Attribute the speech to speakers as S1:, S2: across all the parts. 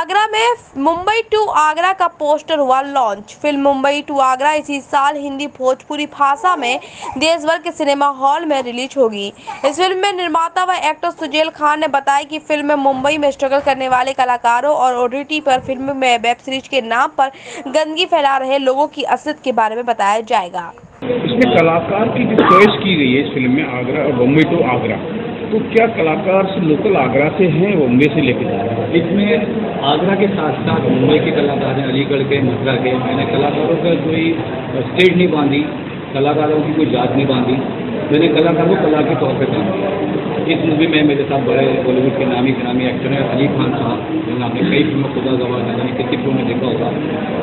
S1: आगरा में मुंबई टू आगरा का पोस्टर हुआ launch film Mumbai to Agra इसी साल हिंदी भोजपुरी भाषा में देश भर के सिनेमा हॉल में रिलीज़ होगी। इस फ़िल्म में निर्माता व एक्टर सुजेल खान ने बताया कि फ़िल्म में मुंबई में स्ट्रगल करने वाले कलाकारों और ओटीटी पर फ़िल्म में वेब सीरीज़ के नाम पर गंदगी फैला रहे लोगों की असलियत के बारे में बताया जाएगा।
S2: इसमें कलाकार की जो चॉइस की गई है इस फ़िल्म में, आगरा बम्बई टू आगरा। तो क्या कलाकार से लोकल आगरा से हैं बम्बे से लेके जा रहे हैं?
S3: इसमें आगरा के साथ साथ मुंबई के कलाकार हैं, अलीगढ़ के, मथुरा के। मैंने कलाकारों का कोई स्टेज नहीं बांधी, कलाकारों की कोई जात नहीं बांधी। मैंने कलाकारों को कला के तौर पर काम इस मूवी में मेरे साथ बड़े बॉलीवुड के नामी गिरामी एक्टर हैं, अली खान साहब जिन्होंने आपने कई फ़िल्मों खुदा गवाह जाने कितनी फ़िल्मों में देखा होगा।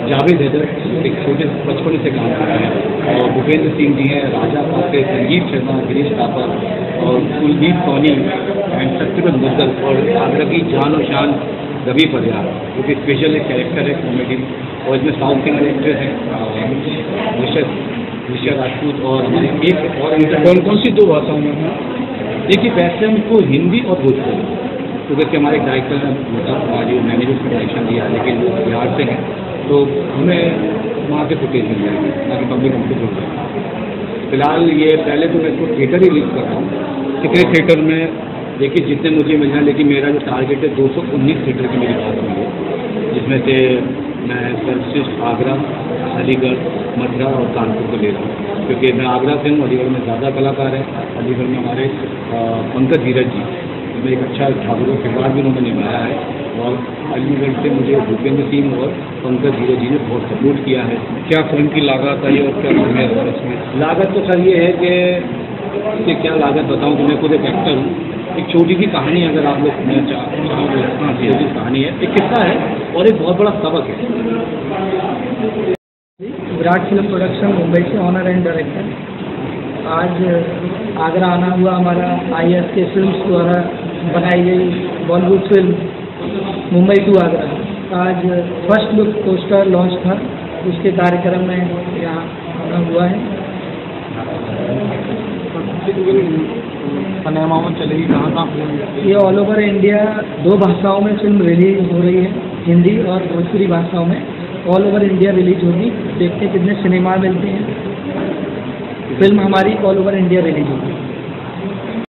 S3: जावेद हैदर, एक छोटे बचपन से काम कर रहे हैं, और भूपेंद्र सिंह जी हैं, राजा पासे संजीव शर्मा, गिरीश थापर और कुलदीप सोनी एंड सत्यव्रत मुद्दल और आगरा की जान और शान रवि परिहार जो कि स्पेशल एक कैरेक्टर है कॉमेडी और इसमें साउथ के एक्ट्रेस हैं निशा निशा राजपूत और हमारी एक और
S2: कौन कौन सी दो भाषाओं में हैं?
S3: देखिए वैसे हमको हिंदी और भोजपुरी। तो जैसे हमारे डायरेक्टर ने बताया हमारी मैंने भी उसको डायरेक्शन दिया लेकिन वो बिहार से हैं। तो हमें वहाँ से फुटेज मिल जाएगी ताकि पब्लिक हमको जुड़ जाए फ़िलहाल ये पहले तो मैं इसको थिएटर ही रिलीज़ कर रहा हूँ। कितने थिएटर में? देखिए, जितने मुझे मिल जाए लेकिन मेरा जो टारगेट है, दो सौ उन्नीस थिएटर की मेरी बात हुई है। जिसमें से मैं सर्वश्रेष्ठ आगरा, अलीगढ़, मथुरा और कानपुर को ले रहा हूँ। क्योंकि मैं आगरा से हूँ, अलीगढ़ में ज़्यादा कलाकार हैं। अलीगढ़ में हमारे पंकज धीरज जी। में एक अच्छा ठाकुर का किरदार भी उन्होंने निभाया है। और अलीगढ़ से मुझे भूपेंद्र सिंह और पंकज धीरज जी ने बहुत सपोर्ट किया है।
S2: क्या फ़िल्म की लागत आई और क्या समय
S3: लागत तो सर ये है कि कि क्या लागत बताऊँ तो मैं खुद एक एक्टर हूँ। एक छोटी सी कहानी अगर आप लोग सुनना चाहते हाँ छोटी कहानी है। एक किस्सा है और एक बहुत बड़ा सबक है।
S4: विराट फ़िल्म प्रोडक्शन, मुंबई से ऑनर एंड डायरेक्टर आज आगरा आना हुआ हमारा आई एस के फ़िल्म द्वारा बनाई गई Bollywood film Mumbai to Agra. आज फ़र्स्ट लुक पोस्टर लॉन्च था। उसके कार्यक्रम में यहाँ आना हुआ है।
S3: में चलेगी कहाँ कहाँ
S4: ये ऑल ओवर इंडिया दो भाषाओं में फ़िल्म रिलीज़ हो रही है, हिंदी और भोजपुरी भाषाओं में। ऑल ओवर इंडिया रिलीज़ होगी, देखते कितने सिनेमा मिलते हैं। फ़िल्म हमारी ऑल ओवर इंडिया रिलीज़ होगी।